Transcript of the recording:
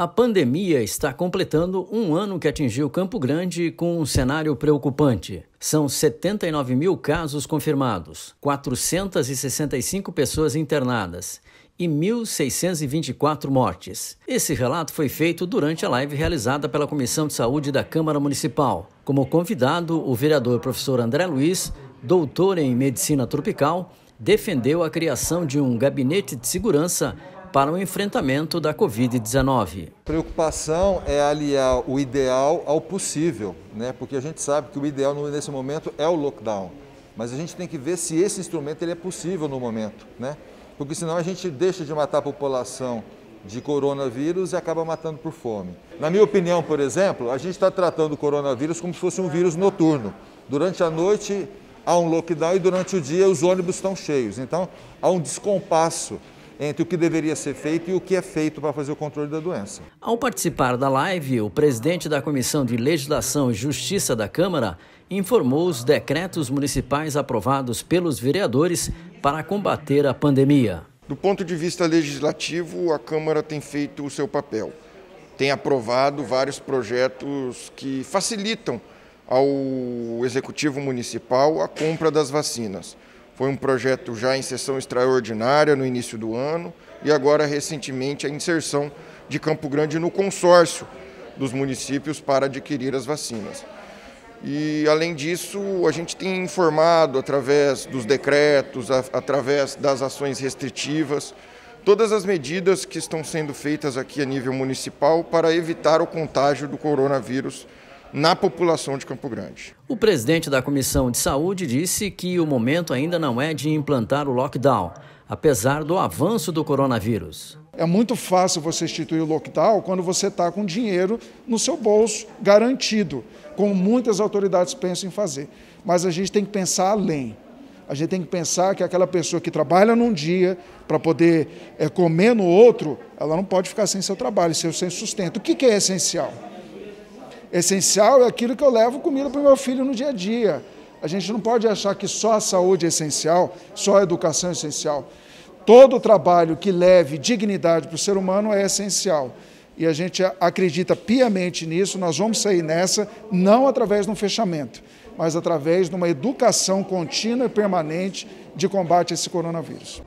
A pandemia está completando um ano que atingiu Campo Grande com um cenário preocupante. São 79 mil casos confirmados, 465 pessoas internadas e 1.624 mortes. Esse relato foi feito durante a live realizada pela Comissão de Saúde da Câmara Municipal. Como convidado, o vereador professor André Luiz, doutor em medicina tropical, defendeu a criação de um gabinete de segurança para o enfrentamento da Covid-19. Preocupação é aliar o ideal ao possível, né? porque a gente sabe que o ideal nesse momento é o lockdown, mas a gente tem que ver se esse instrumento ele é possível no momento, né? porque senão a gente deixa de matar a população de coronavírus e acaba matando por fome. Na minha opinião, por exemplo, a gente está tratando o coronavírus como se fosse um vírus noturno. Durante a noite há um lockdown e durante o dia os ônibus estão cheios. Então há um descompasso entre o que deveria ser feito e o que é feito para fazer o controle da doença. Ao participar da live, o presidente da Comissão de Legislação e Justiça da Câmara informou os decretos municipais aprovados pelos vereadores para combater a pandemia. Do ponto de vista legislativo, a Câmara tem feito o seu papel. Tem aprovado vários projetos que facilitam ao Executivo Municipal a compra das vacinas. Foi um projeto já em sessão extraordinária no início do ano e agora recentemente a inserção de Campo Grande no consórcio dos municípios para adquirir as vacinas. E além disso, a gente tem informado através dos decretos, a, através das ações restritivas, todas as medidas que estão sendo feitas aqui a nível municipal para evitar o contágio do coronavírus na população de Campo Grande. O presidente da Comissão de Saúde disse que o momento ainda não é de implantar o lockdown, apesar do avanço do coronavírus. É muito fácil você instituir o lockdown quando você está com dinheiro no seu bolso, garantido, como muitas autoridades pensam em fazer. Mas a gente tem que pensar além. A gente tem que pensar que aquela pessoa que trabalha num dia para poder é, comer no outro, ela não pode ficar sem seu trabalho, sem sustento. O que, que é essencial? Essencial é aquilo que eu levo comida para o meu filho no dia a dia. A gente não pode achar que só a saúde é essencial, só a educação é essencial. Todo trabalho que leve dignidade para o ser humano é essencial. E a gente acredita piamente nisso, nós vamos sair nessa, não através de um fechamento, mas através de uma educação contínua e permanente de combate a esse coronavírus.